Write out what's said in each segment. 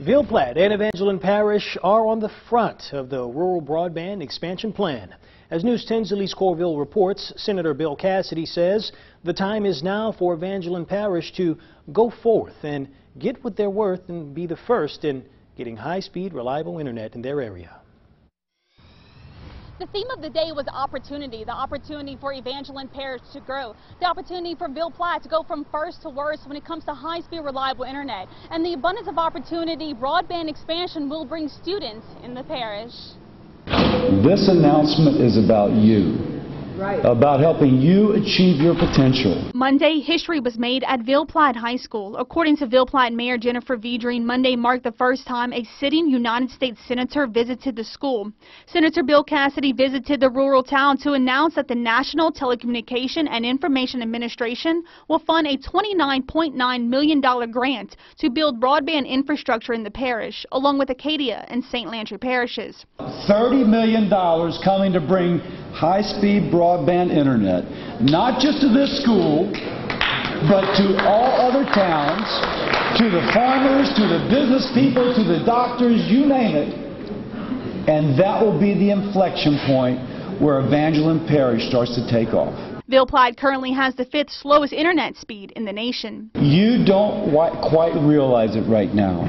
Ville Platte and Evangeline Parish are on the front of the rural broadband expansion plan. As News 10's Elise Corville reports, Senator Bill Cassidy says the time is now for Evangeline Parish to go forth and get what they're worth and be the first in getting high-speed, reliable internet in their area. The theme of the day was opportunity, the opportunity for Evangeline Parish to grow, the opportunity for Ville Platte to go from first to worst when it comes to high-speed, reliable internet. And the abundance of opportunity broadband expansion will bring students in the parish. This announcement is about you. Right. About helping you achieve your potential. Monday, history was made at Ville Platte High School. According to Ville Platte Mayor Jennifer Vidrine, Monday marked the first time a sitting United States Senator visited the school. Senator Bill Cassidy visited the rural town to announce that the National Telecommunication and Information Administration will fund a $29.9 million grant to build broadband infrastructure in the parish, along with Acadia and St. Landry parishes. $30 million coming to bring high-speed broadband internet, not just to this school, but to all other towns, to the farmers, to the business people, to the doctors, you name it. And that will be the inflection point where Evangeline Parish starts to take off. Ville Platte currently has the fifth slowest internet speed in the nation. You don't quite realize it right now.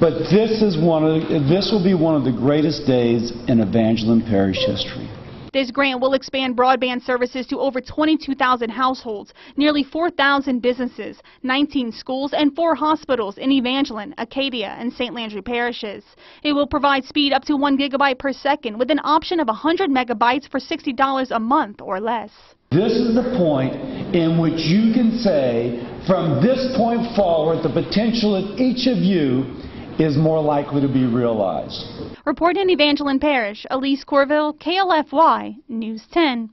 But this is one of this will be one of the greatest days in Evangeline Parish history. This grant will expand broadband services to over 22,000 households, nearly 4,000 businesses, 19 schools, and four hospitals in Evangeline, Acadia, and St. Landry parishes. It will provide speed up to 1 gigabyte per second with an option of 100 megabytes for $60 a month or less. This is the point in which you can say, from this point forward, the potential of each of you is more likely to be realized. Reporting in Evangeline Parish, Elise Corville, KLFY, News 10.